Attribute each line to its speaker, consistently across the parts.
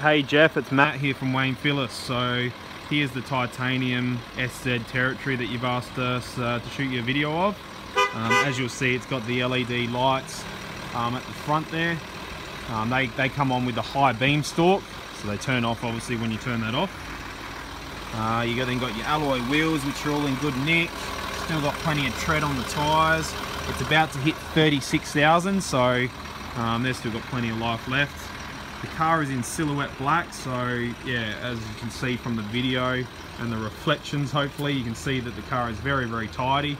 Speaker 1: Hey Geoff, it's Matt here from Wayne Phillips. So here's the titanium SZ territory that you've asked us uh, to shoot you a video of. Um, as you'll see, it's got the LED lights um, at the front there. Um, they, they come on with the high beam stalk, so they turn off obviously when you turn that off. Uh, you then got your alloy wheels, which are all in good nick. Still got plenty of tread on the tyres. It's about to hit 36,000, so um, they've still got plenty of life left. The car is in silhouette black, so yeah, as you can see from the video and the reflections, hopefully, you can see that the car is very, very tidy.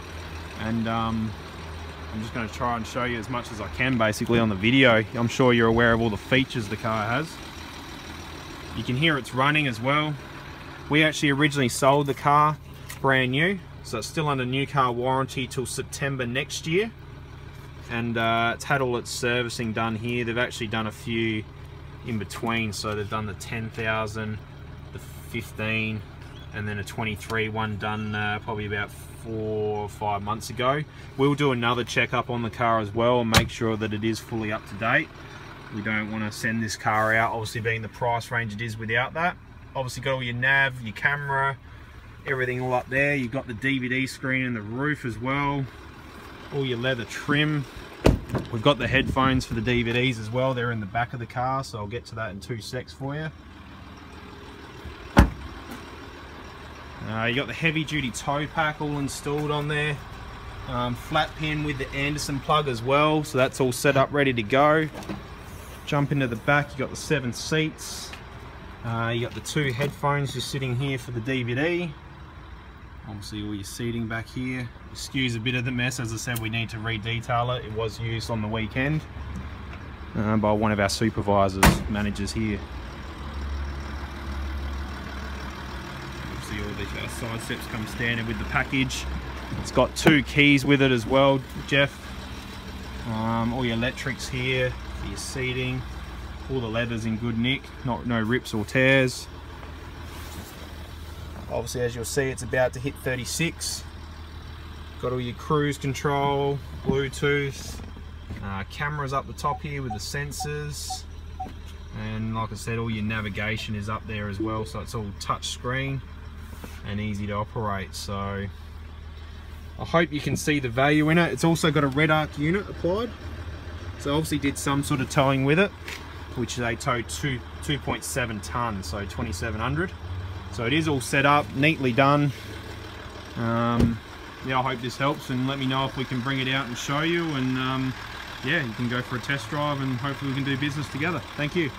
Speaker 1: And um, I'm just going to try and show you as much as I can basically on the video. I'm sure you're aware of all the features the car has. You can hear it's running as well. We actually originally sold the car brand new, so it's still under new car warranty till September next year. And uh, it's had all its servicing done here. They've actually done a few in between. So they've done the 10,000, the 15, and then a 23 one done uh, probably about four or five months ago. We'll do another checkup on the car as well and make sure that it is fully up to date. We don't want to send this car out, obviously being the price range it is without that. Obviously got all your nav, your camera, everything all up there. You've got the DVD screen and the roof as well. All your leather trim, We've got the headphones for the DVDs as well. They're in the back of the car, so I'll get to that in two secs for you. Uh, you got the heavy duty tow pack all installed on there. Um, flat pin with the Anderson plug as well, so that's all set up ready to go. Jump into the back, you got the seven seats. Uh, you got the two headphones just sitting here for the DVD. Obviously all your seating back here. Excuse a bit of the mess, as I said we need to re-detail it. It was used on the weekend uh, by one of our supervisors, managers here. Obviously all these uh, side steps come standard with the package. It's got two keys with it as well, Geoff. Um, all your electrics here your seating. All the leather's in good nick, not no rips or tears. Obviously, as you'll see, it's about to hit 36. Got all your cruise control, Bluetooth, uh, cameras up the top here with the sensors. And like I said, all your navigation is up there as well, so it's all touch screen and easy to operate. So I hope you can see the value in it. It's also got a Redarc unit applied. So obviously did some sort of towing with it, which they towed 2, 2.7 tons, so 2700. So it is all set up, neatly done. Um, yeah, I hope this helps and let me know if we can bring it out and show you and um, yeah, you can go for a test drive and hopefully we can do business together. Thank you.